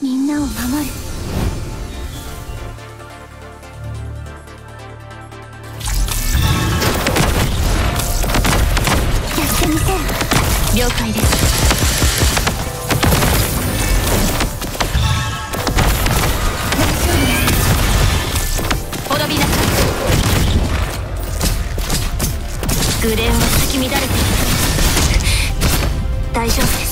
みんなを守る。やってみせる。了解です。滅びなさいグレンは咲き乱れている大丈夫です。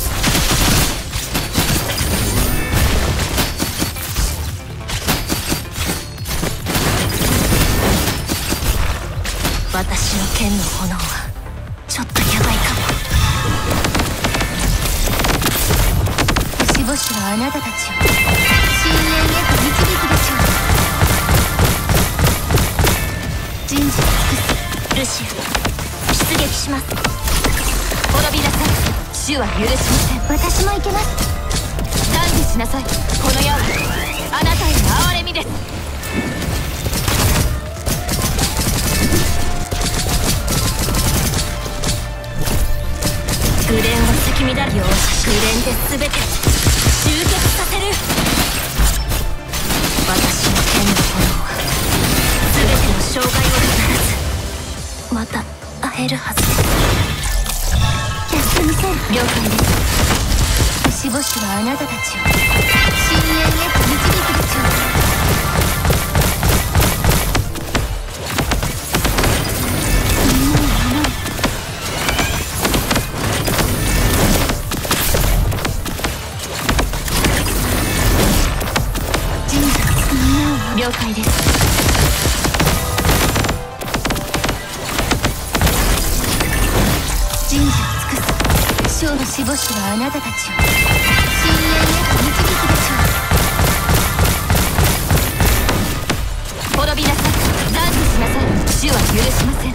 私の剣の炎はちょっとやばいかも。星々はあなたたちを深淵へと導くでしょう人事を尽くす。ルシア出撃します。滅びなさい主は許しません。私も行けます。断じしなさい。この矢はあなたレンは咲き乱よ。しグレンで全て終結させる。私の剣の炎。は全ての障害を必ずまた会えるはず。ですやってみせる。了解です。星々はあなたたちを。深淵へ了解です神事を尽くす小の死母子はあなたたちを。深淵へと導くでしょう滅びなさい断じしなさい。主は許しませ。ん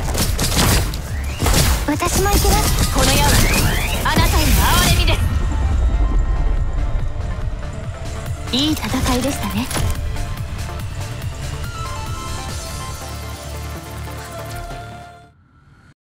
私も行けますこの矢はあなたへの憐れみです。いい戦いでしたね。